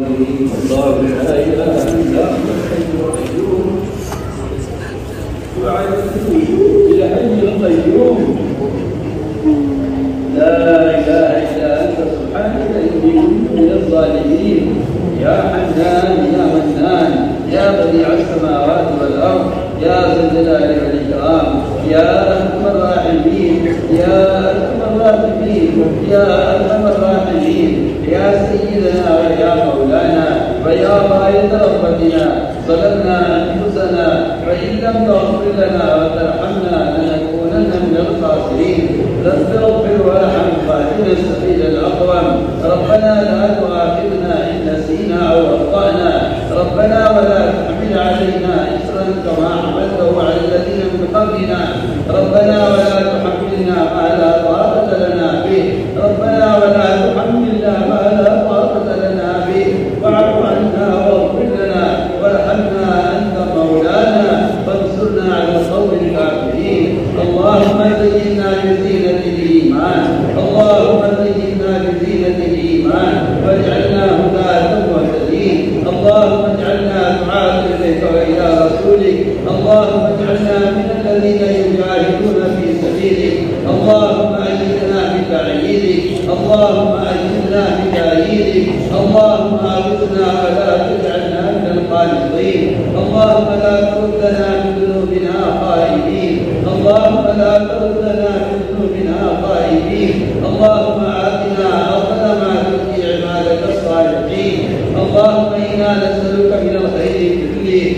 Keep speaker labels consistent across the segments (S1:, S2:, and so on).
S1: الله لا اله الا هو الحي القيوم وعلى الوجود الحي القيوم لا اله الا انت سبحانك اني كنت من الظالمين يا حنان يا منان يا بديع السماوات والارض يا ذا الجلال والاكرام يا ارحم الراحمين يا يا أرحم الراحمين. يا سيدنا ويا مولانا ويا غاية ربنا ظلمنا أنفسنا فان لم تغفر لنا وترحمنا لنكونن من الخاسرين. رب اغفر وارحم فاتنا السبيل الأقوم. ربنا لا تؤاخذنا إن نسينا أو أخطأنا. ربنا ولا تحمل علينا اسرا كما حملته على الذين من قبلنا. ربنا ولا تحملنا اللهم اجعلنا من الذين يجاهدون في سبيلك اللهم أجلنا بتعيينك اللهم أجلنا بتأييدك اللهم أعذنا ولا تجعلنا من القانطين اللهم لا تردنا من ذنوبنا اللهم لا تردنا من ذنوبنا اللهم آتنا أفضل ما تؤتي عبادك الصالحين اللهم إنا نسألك من الخير كله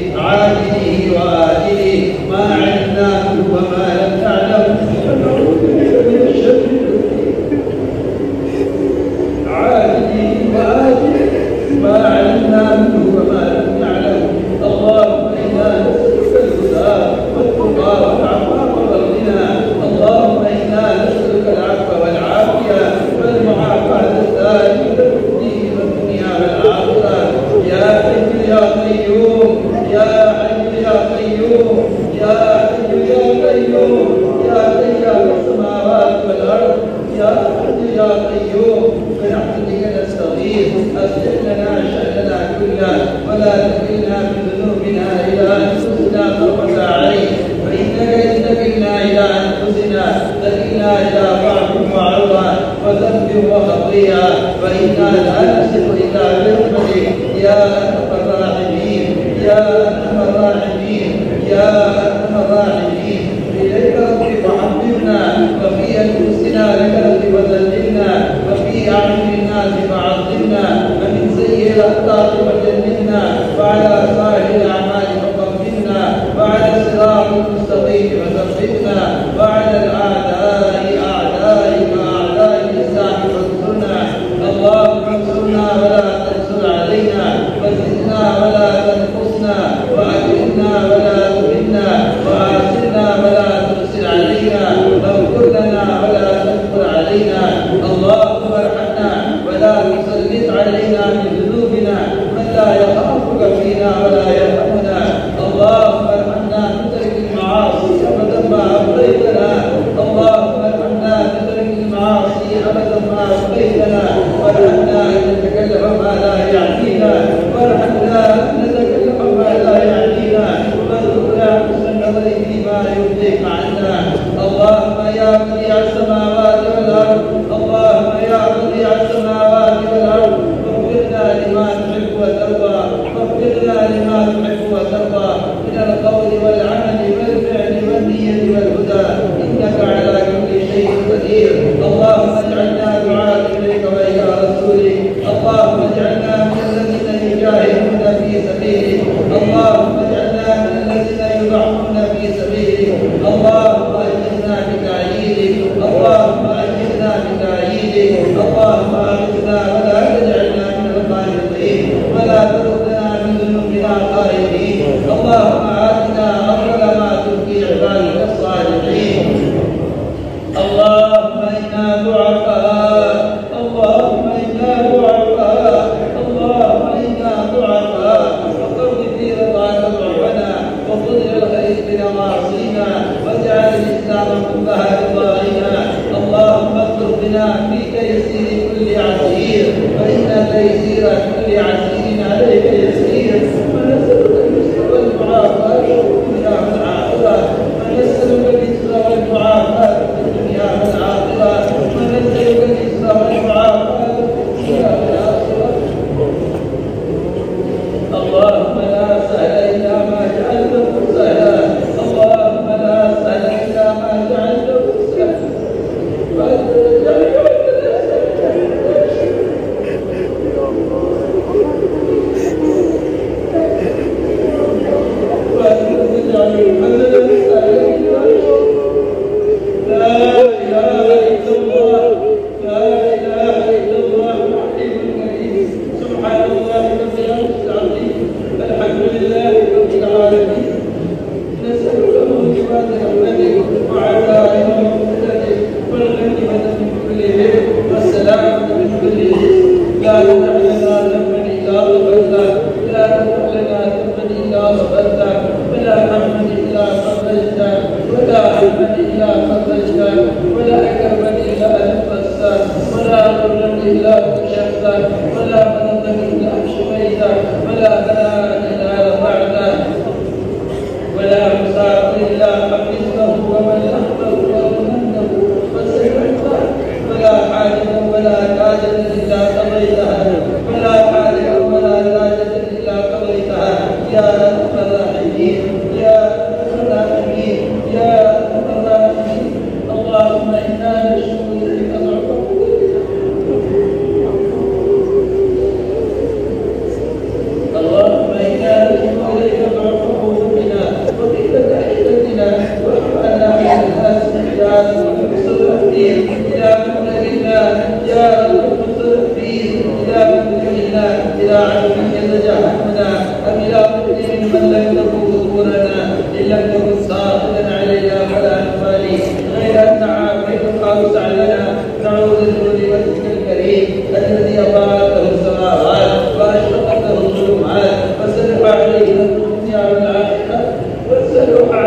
S1: وعينا وما معروفا وذنب وخطيئة فإنا لا نسلك إلا برحمتك يا أرحم الراحمين يا أرحم الراحمين يا أرحم الراحمين. da,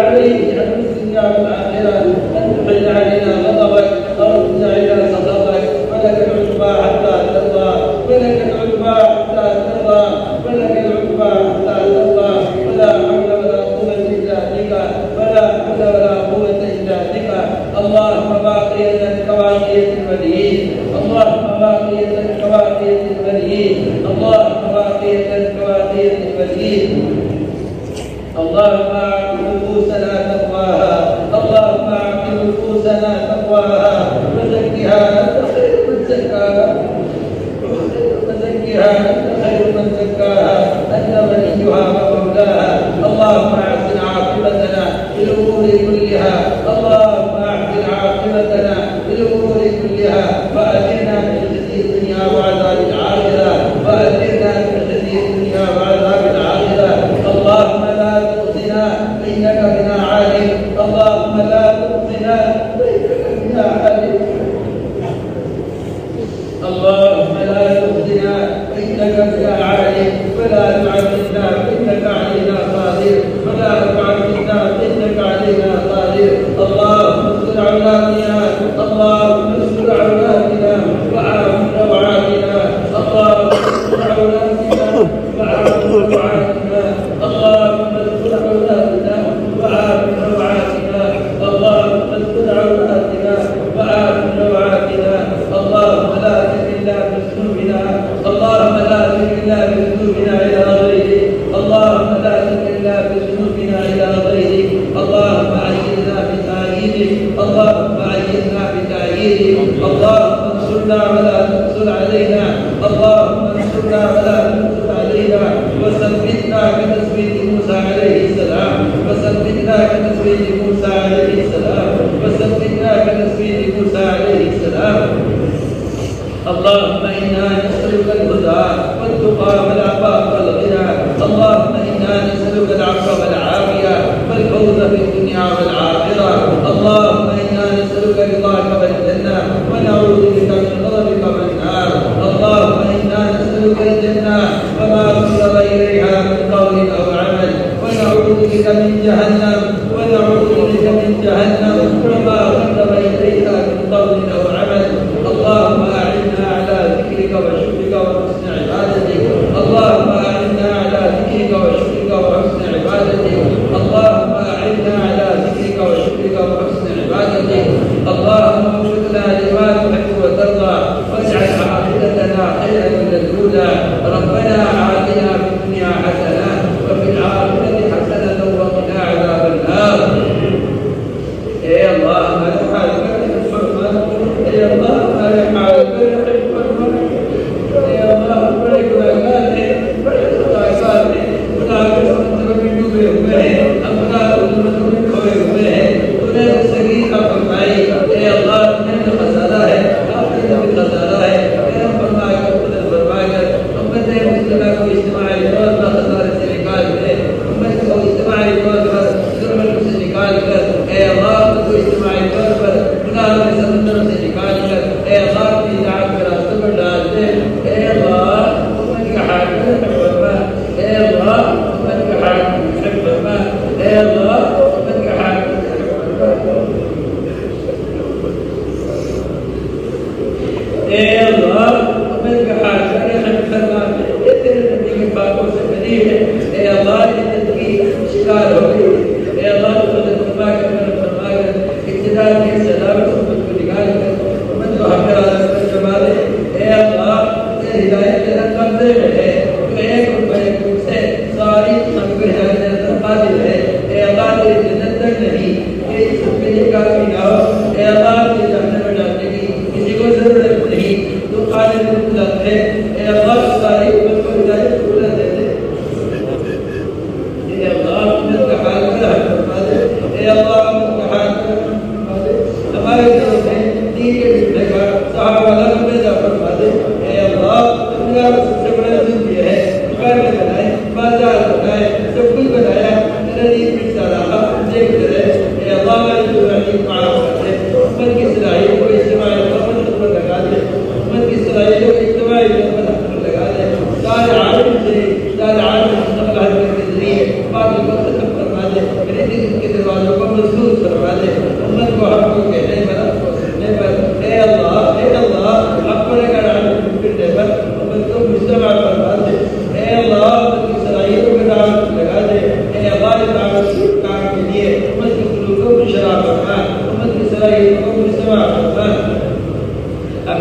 S1: عليه أن في الدنيا والآخرة أن علينا كتسبيح موسى عليه السلام وسبحناه كتسبيح موسى عليه السلام. اللهم إنا نسألك الهدى والتقى والعفاف والغنى. اللهم إنا نسألك العفو والعافية والفوز في الدنيا والآخرة. اللهم إنا نسألك رضاك والجنة ونعوذ بك من غضبك والنار. اللهم إنا نسألك الجنة وما وصل اليها من قول أو عمل. ونعوذ بك من جهنم ونعوذ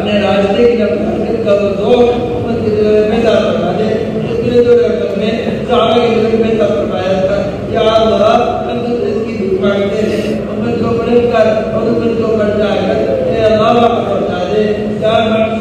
S1: اپنے راستے کی نفرت کا تو حکومت کی ذرا میں دار فرما دے اس کے لیے تو رقم میں صحابہ کی ذرا میں دار فرمایا تھا یا اللہ ہم تو اس کی دعا مانگتے ہیں امت کو بلند کر اور امت کو بڑھتا کر اے اللہ واپس پہنچا دے یا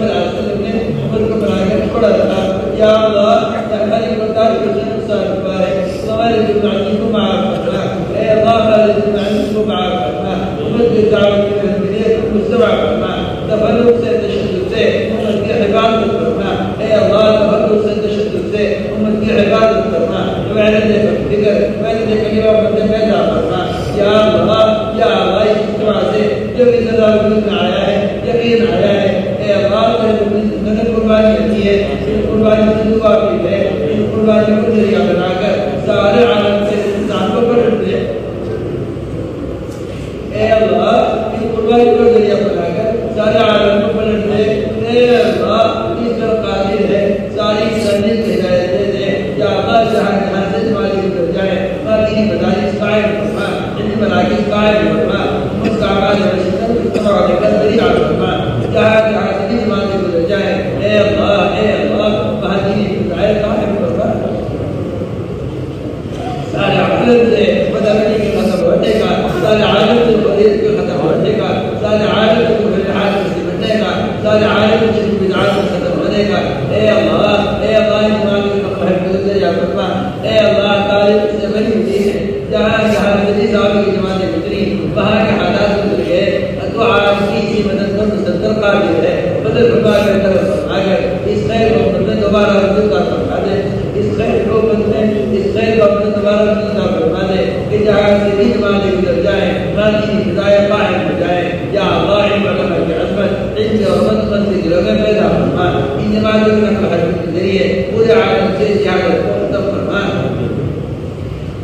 S1: سمت پر تجربہ پیدا فرمائے ان نمازوں کے نقل حجم کے ذریعے پورے عالم سے زیادہ مرتب فرمائے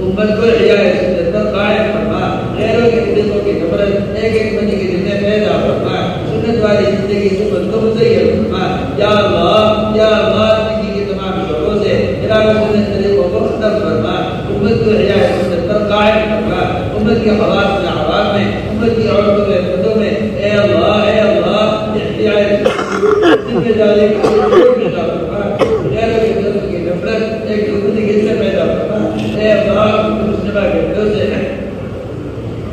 S1: امت کو حجائے سنت پر قائم فرمائے غیروں کے قدموں کی نفرت ایک ایک بندی کے ذمہ پیدا فرمائے سنت والی زندگی سمت کو مزید فرمائے یا اللہ یا اللہ زندگی کے تمام شعروں سے ارام سنت کے ذریعے کو مختب فرمائے امت کو حجائے سنت پر قائم فرمائے امت کے حوات میں حوات میں، امت کی عورتوں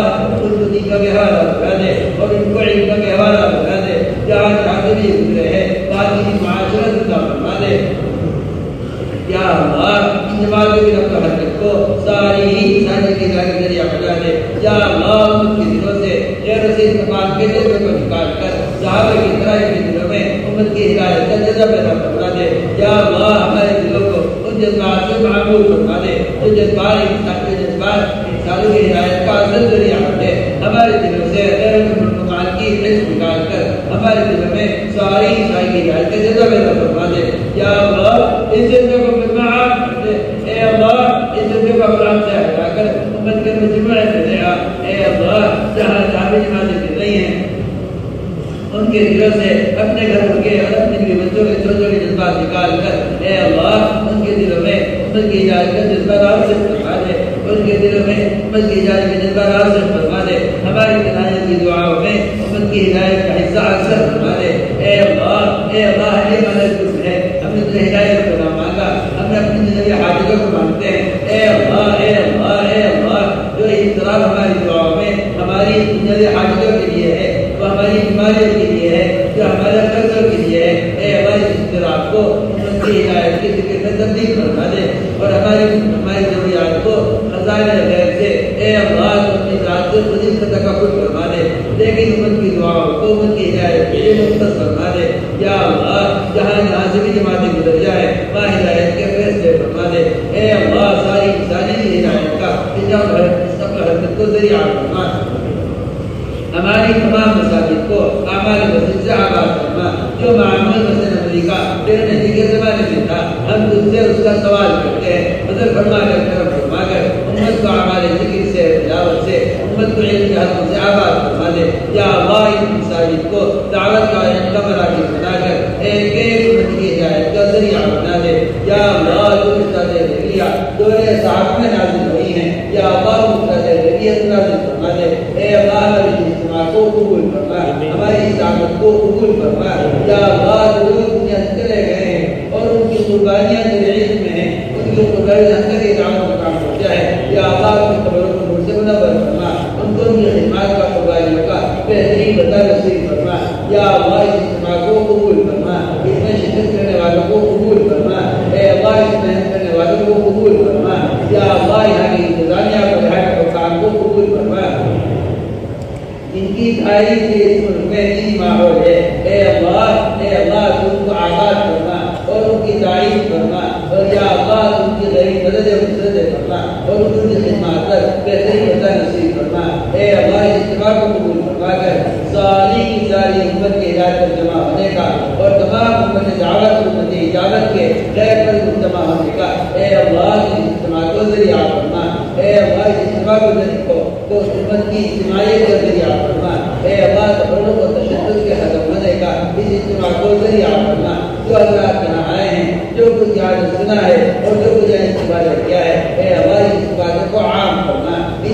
S1: اے کا گہوارہ بنا دے اور ان کو علم کا گہوارہ بنا دے جہاں جہاں سے بھی گزرے ہیں معاشرت کا فرما دے یا اللہ ان جماعتوں کی رفت حرکت کو ساری ہی انسانی کے ذریعے ذریعہ بنا دے یا اللہ ان کے دلوں سے غیر سے استقام کے دل کو نکال کر صحابہ کی طرح کے دلوں میں امت کی ہدایت کا جذبہ پیدا فرما دے یا اللہ ہمارے دلوں کو ان جذبات سے معمول فرما دے جو جذبات انسان کے جذبات انسانوں کی ہدایت ہمارے دلوں میں ساری عیسائی کی ہدایت کا جذبہ پیدا فرما دے یا اللہ، اس جذبے کو فرما عام کر دے۔ اے اللہ، اس جذبے کو اپنا سے ہٹا کر امت کے مجموعے میں دے۔ اے اللہ جہاں جہاں بھی جماعتیں مل رہی ہیں، ان کے دلوں سے اپنے گھروں کے اور اپنے بھی بچوں کے چھوٹے چھوٹے جذبات نکال کر۔ اے اللہ، ان کے دلوں میں امت کی اجازت کا جذبہ راز سے فرما دے۔ ان کے دلوں میں امت کی اجازت کا جذبہ راز فرما دے۔ ہماری کنائیت کی دعاؤں میں امت کی ہدایت کا حصہ اکثر فرما دے۔ اے اللہ اے اللہ، اے مدد ہے، ہم نے تجھے ہدایت کو نہ مانگا۔ ہم نے اپنی زندگی حاجتوں کو مانگتے ہیں۔ اے اللہ اے اللہ اے اللہ، جو اضطراب ہماری دعاؤں میں ہماری زندگی حاجتوں کے لیے ہے، وہ ہماری بیماریوں کے لیے ہے، جو ہمارے قرضوں کے لیے ہے۔ اے ہماری اضطراب کو ان کی ہدایت کے ذکر میں تبدیل فرما دے۔ اور ہماری ہماری ضروریات کو خزانہ غیر سے اے اللہ تو اپنی ذات سے خود اس کا تکبر فرما دے، لیکن امت کی دعاؤں کو امت کی ہدایت کے لیے مختص فرما دے۔ یا اللہ، جہاں جہاں سے بھی جماعتیں گزر جائے وہاں ہدایت کے فیصلے فرما دے۔ اے اللہ، ساری انسانی کی ہدایت کا انجام سب کا حرکت کو ذریعہ فرما۔ ہماری تمام مساجد کو اعمال مسجد سے آباد کرنا جو معمول مسجد امریکہ، تیرے نبی زمانے میں تھا، ہم تجھ سے اس کا سوال کرتے ہیں۔ مدر فرما کر کرم فرما کر کو اعمال ذکر سے تلاوت سے امت کو علم کے حقوں سے آباد فرما دے یا اللہ ان مساجد کو دعوت کا علم کا مراکز بنا کر ایک ایک امت کی ہدایت کا ذریعہ بنا دے۔ یا اللہ جو استاد دیا دورے صاحب میں نازل ہوئی ہیں یا اللہ استاد دیا نازل فرما دے۔ اے اللہ ہماری اجتماع کو قبول فرما۔ ہماری دعوت کو قبول فرما۔ یا اللہ جو دنیا چلے گئے ہیں اور ان کی قربانیاں تیرے علم میں ہیں ان کی قربانی اندر ہی دعوت کا کام پہنچا ہے یا اللہ کو نور فرما ان کو ان کی خدمات کا قربانیوں کا بہترین بدلا نصیب فرما یا اللہ اس اجتماع کو قبول فرما اس میں شرکت کرنے والوں کو قبول فرما اے اللہ اس محنت کرنے والوں کو قبول فرما یا اللہ یہاں کی انتظامیہ کو یہاں کے حکام کو قبول فرما ان کی تاریخ کے اس ملک میں دینی ماحول ہے اے اللہ تو ان کو آزاد کرنا اور ان کی تعریف کرنا اور یا اللہ ان کی غریب مدد و نصرت کرنا اور ان کی خدمات پر بہترین بدلا نصیب کرنا اے اللہ اس اجتماع کو قبول فرما کر ساری کی ساری امت کے ہدایت پر جمع ہونے کا اور تمام امت دعوت امت اجازت کے غیر پر مجتمع ہونے کا اے اللہ اس اجتماع کو ذریعہ فرما اے اللہ اس اجتماع کو ذریعہ کو تو اس امت کی اجتماعیت کا ذریعہ فرما اے اللہ تفرق و تشدد کے ختم ہونے کا اس اجتماع کو ذریعہ فرما جو حضرات یہاں آئے ہیں جو کچھ یاد سنا ہے اور جو کچھ استفادہ کیا ہے، اے اللہ، اس استفادے کو عام فرما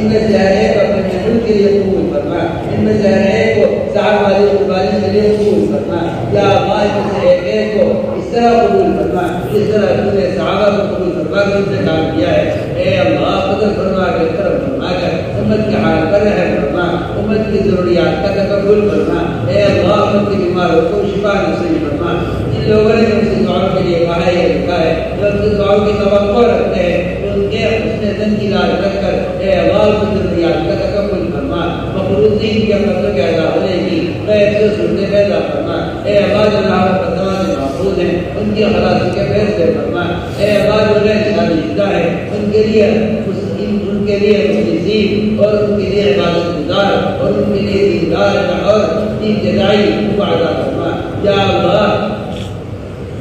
S1: ان میں سے ہر ایک اپنے کے لیے قبول فرما۔ ان میں سے ہر ایک کو صاحب قربانی کے لیے قبول فرما۔ یا اللہ ان سے ایک ایک کو اس طرح قبول فرما۔ جس طرح تو نے صحابہ کو قبول فرما کر ان سے کام کیا ہے۔ اے اللہ، قدر فرما کر کرم فرما کر امت کے حال پر فرما۔ امت کی ضروریات کا تقبل فرما۔ اے اللہ، امت بیماروں کو شفا نصیب فرما۔ جن لوگوں نے ان سے دعاؤں کے لیے کہا ہے یہ لکھا ہے، جو ان کی دعاؤں کی توقع رکھتے ہیں ان حسن دن کی لاج رکھ کر، اے اللہ کی ضروریات کا تقبل فرما مخلوقین کے امتوں کے ادا ہونے کی غیر سے سنتے پیدا فرما اے اللہ جو اللہ قدمہ سے محفوظ ہیں، ان کی خلاصی کے فیصلے فرما اے اللہ جو غیر شادی شدہ ہے ان کے لیے ان کے لیے مخلصین اور ان کے لیے عبادت گزار، اور ان کے لیے دیندار اور دین کے فرما یا اللہ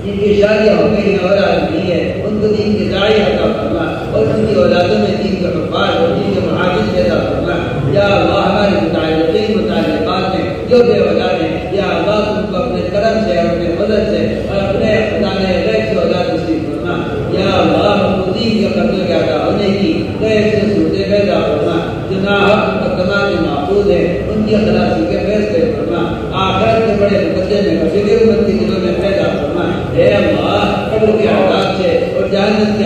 S1: جن کی شادیاں ہو گئی ہیں اولاد نہیں ہے، ان کو دین کے داعی عطا فرما اور ان کی اولادوں میں دین کے حفاظ اور دین کے محافظ پیدا فرما یا اللہ ہمارے متعلقین متعلقات میں جو بے اولاد ہیں۔ یا اللہ، تم کو اپنے کرم سے اور اپنے مدد سے اور اپنے خدا نے غیر سے اولاد نصیب فرما۔ یا اللہ، ہم کو دین مزید یہ کے ادا ہونے کی تو ایسے صورتیں پیدا فرما۔ جو ناحق مقدمات محفوظ ہیں، ان کی خلاصی کے فیصلے فرما۔ آخرت کے بڑے مقدمے کا فکر مند کے دلوں میں پیدا فرما۔ اے اللہ، قبر کے عذاب سے اور جہنم کے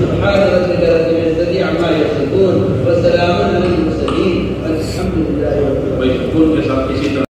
S1: سبحان ربك رب العزة عما يصفون
S2: países turcos han